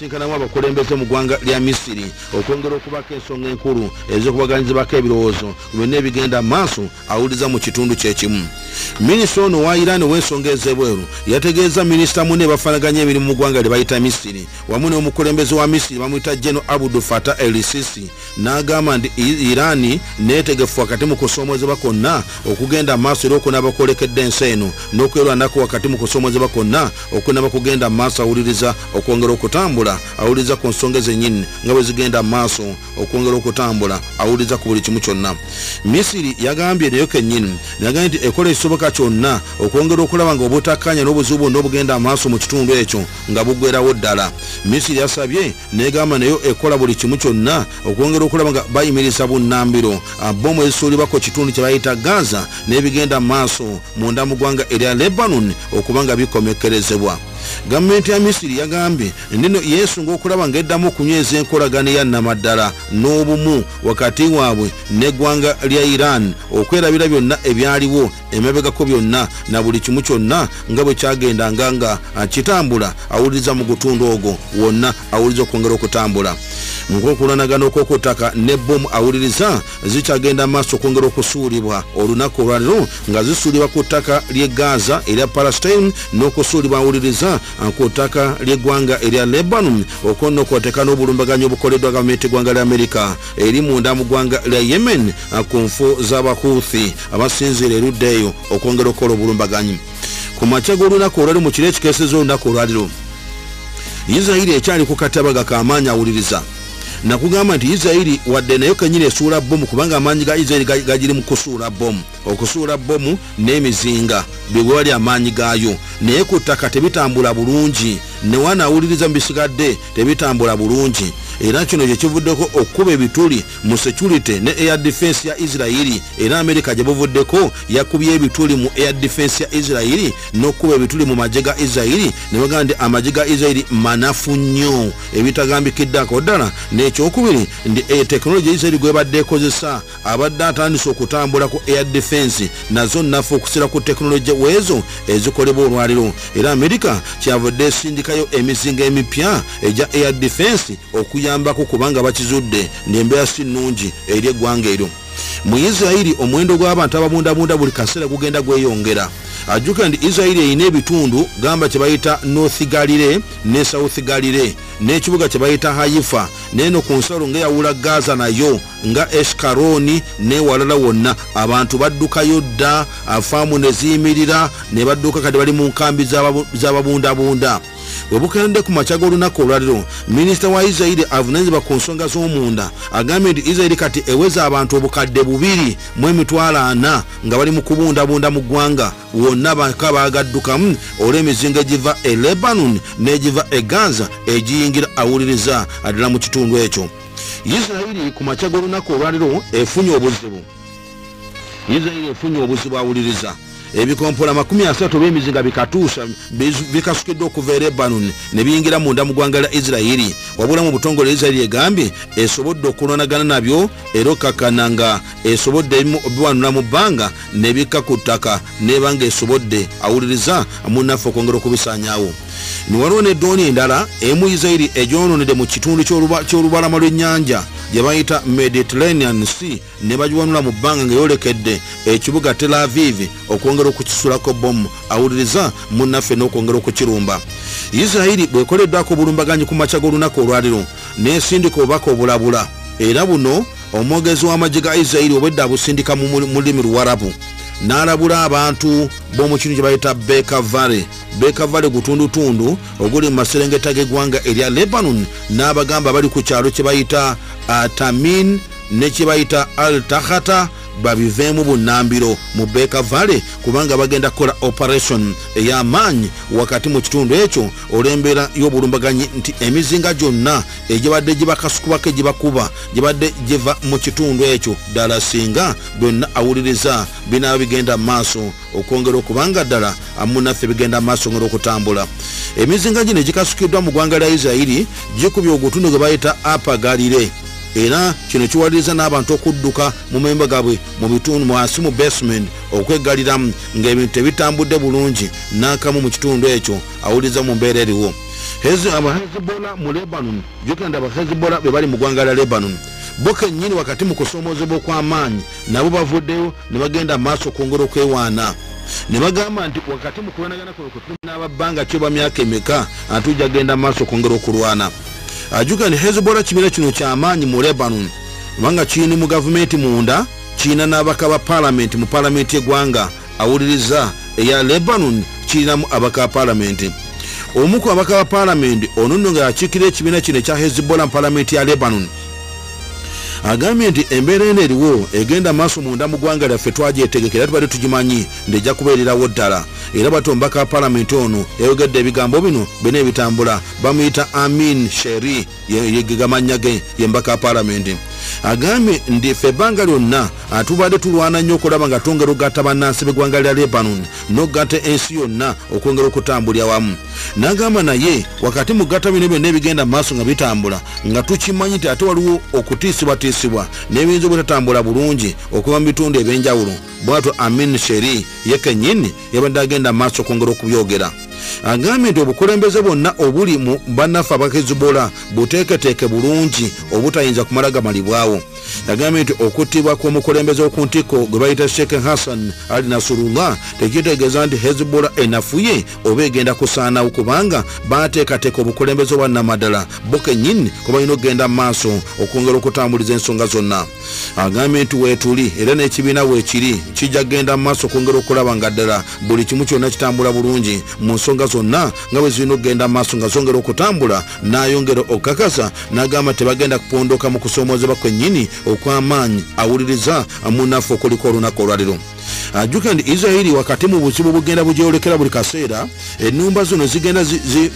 asinkanamu abakulembeze mu ggwanga lya misiri okwongera okubako ensonga enkulu ez'okubaganizibwako ebirowoozo byonna ebigenda maaso awuliza mu kitundu kyekimu minisita ono wa iran ow'ensonga ez'ebweru yategeeza minisita munne bafanaganya emirimu mu ggwanga lye bayita misiri. Wamu n'omukulembeze wa misiri bamuyita geno abudu fata elisisi n'agamba nti irani neetegefu wakati mu kusoomozebwa kwonna okugenda maaso era okunaba kwolekedde ensi eno n'okwerwanako wakati mu kusoomozebwa kwonna okunaba kugenda maaso awuliriza okwongera okutambula awuliriza ku nsonga zenyini nga bwe zigenda maaso okwongera okutambula awuliriza ku buli kimu kyonna. Misiri yagambye nayo kennyini yagambye nti ekola ekisoboka kyonna okwongera okulaba nga obutakkanya n'obuzibu bwonna obugenda amaaso mu kitundu ekyo nga buggwerawo ddala. Misiri yasabye negamba nayo ekola buli kimu kyonna okwongera okulaba nga bayimiriza bunnambiro. Bomu ezisuulibwa ku kitundu kye bayita gaza n'ebigenda maaso munda mu ggwanga erya lebanon okuba nga bikomekerezebwa gavumenti ya misiri yagambye nino yesunga okulaba ngaeddamu okunyweza enkolagana eya namaddala n'obumu wakati waabwe neggwanga lya iran okwerabira byonna ebyaliwo emabegako byonna na buli kimu kyonna nga bwe kyagendanga nga kitambula awuliriza mu gutundu ogwo wonna awuliriza okwongera okutambula mukokulanagana okwokutaka ne bomu awuliriza zikyagenda maaso okwongera okusuulibwa. Olunaku olwaliro nga zisuulibwa ku ttaka ly'e gaza erya palestine n'okusuulibwa awuliriza ku ttaka ly'eggwanga erya lebanon okonna okwoteeka n'obulumbaganyi obukoleddwa gavumenti eggwanga lya amerika. Eri munda mu ggwanga lya yemen ku nfu z'abahuthi abasinziira erudda eyo okwongera okukola obulumbaganyi. Ku makya g'olunaku olwali mu kiro ekikeeseza olunaku olwaliro isirairi ekyali ku katabaga k'amaanyi awuliriza nakugamba nti isirairi wadde nayo kenyini esuula bomu kubanga amaanyi ga isirairi gagiri mu kusuula bomu okusuula bomu n'emizinga bwe wali amaanyi gaayo. Naye ku ttaka tebitambula bulungi. Newanawuliriza mu bisigadde tebitambula bulungi era kino kyekivuddeko okukuba ebituli mu security ne air defense ya isirairi era amerika gyebuvuddeko yakubye ebituli mu air defense ya isirairi n'okukuba ebituli mu magye ga isirairi ne bagamba nti amagye ga isirairi manafu nnyo. Ebitagambikiddako ddala nekyokubiri nti tekinologi ya isirairi gwebadde ekozesa abadde atandise okutambula ku air defense nazo nafe okusira ku tekinologi weezo ezikolebwa olwaliro. Era amerika kyavudde esindikayo emizinga emipya egya air defense okuyambako kubanga bakizudde nembeera si nnungi eri eggwanga eryo. Mu isirairi omuwendo gw'abantu ababundabunda buli kaseera gugenda gweyongera. Ajjuka nti isirairi erina ebitundu gamba kyebayita north galire ne south galire n'ekibuga kyebayita haifa neno ku nsalo ngaeyawula gaza nayo nga eskaroni newalala wonna. Abantu baddukayo dda faamu ne ziyimirira ne badduka kati bali mu nkambi z'ababundabunda webukende ku makya g'olunaku olwaliro minisita wa isirairi avunanyizibwa ku nsonga z'omunda agambye nti isirairi kati eweza abantu obukadde bubiri mu emitwalo ana nga bali mu kubundabunda mu ggwanga. Wonna baka bagaddukamu olw'emizinga egiva e lebanon n'egiva e gaza egiyingira awuliriza addala mu kitundu ekyo. Isirairi ku makya g'olunaku olwaliro efunye obuzibu. Isirairi efunye obuzibu awuliriza ebikompola 30 byemizinga bikatuusa bikasukiddwa okuva e lebanon ne biyingira munda mu ggwanga lya isirairi wabula mu butongole isirairi egambye esobodde okulwanagana nabyo era okkakkana nga esobodde biwanula mu bbanga ne bikka ku ttaka neba nga esobodde awuliriza munaffe okwongera okubisanyawo niwaliwo neddooni endala emu isirairi egyononedde mu kitundu ky'olubalama lw'ennyanja gye bayita mediterranean sea ne bagiwanula mu bbanga nga yolekedde ekibuga tel aviv okwongera okukisulako bomu awuliriza munnaffe n'okwongera okukirumba. Isirairi bwekoleddwako obulumbaganyi ku makya g'olunaku olwaliro nesindika obubaka obulabula. Era buno omwogezi w'amagye ga isirairi obwedde abusindika mu lulimi luwarabu. N'alabula abantu b'omu kintu kye bayita beka valley beka valley gutundutundu oguli mu maserengeta g'eggwanga erya lebanon n'abagamba bali ku kyalo kye bayita atamin ne kye bayita al tahata babiveemu bunnambiro mu beka valley kubanga bagenda kukola operation ey'amaanyi wakati mu kitundu ekyo olw'embeera y'obulumbaganyi nti emizinga gyonna egibadde gibakasukubako egibakuba gibadde giva mu kitundu ekyo. Ddala singa byonna awuliriza binaaba bigenda mu maaso okwongera okubanga ddala amunaffe bigenda mu maaso ngera okutambula. Emizinga gino egikasukiddwa mu ggwanga lya isirairi gikubye ogutundu gwe bayita apagalire era kino kiwaliriza n'abantu okudduka mu memba gabwe mu bitundu wansi mu basement okweggaliramu ng'ebintu tebitambudde bulungi n'akamu mu kitundu ekyo awuliriza mu mbeera eriwo. Abahezebola mu lebanon jukenda abahezebola be bali mu ggwanga lya lebanon. Bo kennyini wakati mu kusomoozebwa okw'amaanyi nabo bavuddeyo ne bagenda maaso okwongera okwewaana. Ne bagamba nti wakati mu kulwanagana kuno kutunababbanga kyo ba myaka emeka atujja genda maaso okwongera okulwana ajuka nti hezebola kibiina kino kyamaanyi mu lebanon. Kubanga kiyini mu gavumenti munda kiina n'abaka ba palamenti mu palamenti eggwanga awuliriza eya lebanon kirinamu abaka ba palamenti omu ku abaka ba palamenti ono nno nga yakiikira ekibiina kino ekya hezebola mu palamenti ya lebanon agambye nti embeera eno eriwo egenda maaso munda mu ggwanga lyaffe twagyetegekera tubadde tugimanyi ndejja kubeererawo ddala. Era bati omubaka wa palamenti ono yayogedde ebigambo bino bina ebitambula bamuyita amin sheri yegegamanya ge ye mbaka wa palamenti agambye ndi ffe ebbanga lyonna tubadde tulwana nnyo okulaba nga twongera okugatta bannansi b'eggwanga lya lebanon n'okugatta ensi yonna okwongera okutambulya wamu n'agamba naye wakati mu gatta bino byonna ebigenda mu maaso nga bitambula nga tukimanyi nti ate waliwo okutiisibwatiisibwa n'ebiyinza obutatambula bulungi okuva mu bitundu ebyenjawulo. Bwatyo amin sheri ye kennyini yabadde agenda mu maaso okwongera okubyogera agambye nti obukulembeze bwonna obuli mu bannaffe abakezibola buteeketeeke bulungi obutayinza kumala gamalibwawo yagambye nti okuttibwa kw'omukulembeze w'oku ntikko gwe bayita sheikh hassan ali nasurullah tekitegeeza nti hezibola enafuye oba egenda kusaanawo kubanga bateekateeka obukulembeze obwa namaddala bo kennyini kwe balina okugenda mu maaso okwongera okutambuliza ensonga zonna. Agambye nti weetuli era n'ekibiina weekiri kijja kgenda mu maaso okwongera okulaba nga ddala buli kimu kyonna kitambula bulungi. Mu nsonga zonna nga bwe zirina okugenda mu maaso nga zongera okutambula n'ayongera okukakasa n'agamba tebagenda kupondoka mu kusomoozebwa kwennyini okw'amaanyi awuliriza munaffe okuliko olunaku olwaliro. Ajjuke nti isirairi wakati mu buzibu bugenda bugyolekera buli kaseera enumba zino zigenda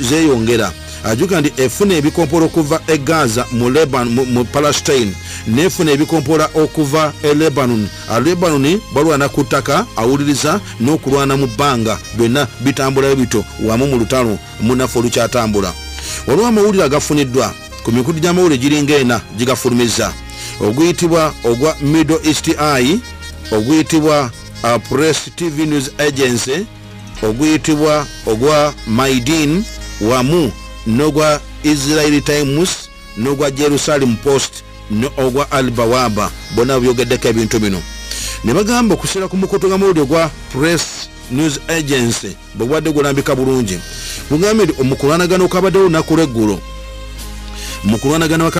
zeyongera ajuka nti efuna ebikompoola okuva e gaza mu, Lebanon, mu, palestine nefuna ebikompoola okuva e lebanon. Alebanoni balwana ku ttaka awuliriza n'okulwana mu bbanga byonna bitambulayo bito wamu mu lutalo munafe olukyatambula. Waliwo amawulire agafuniddwa ku mikutu gy'amawulire giringa ena gigafulumiza oguyitibwa ogwa middle east eye oguyitibwa uh, press tv news agency oguyitibwa ogwa maidin wamu n'ogwa israeli times n'ogwa jerusalem post ogwa albawaba. Bonna byogeddeko ebintu bino. Ne bagamba okuseera ku mukutu gamawulire ogwa press news agency bwe gwadde gulambika bulungi. Gugambye nti omukulwanagano kwabaddewo olunaku lweggulo mukulwanagana